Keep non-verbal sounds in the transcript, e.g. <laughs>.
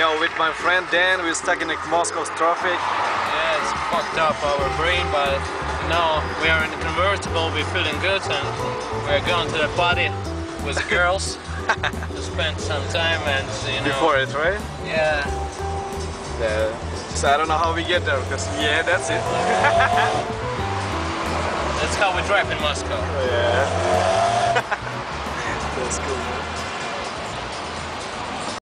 Yeah, with my friend Den, we're stuck in the Moscow's traffic. Yeah, it's fucked up our brain, but now we are in the convertible, we're feeling good, and we're going to the party with the girls <laughs> to spend some time and you know. Before it, right? Yeah. Yeah. So I don't know how we get there because yeah, that's it. <laughs> That's how we drive in Moscow. <laughs> Yeah. that's cool. Man.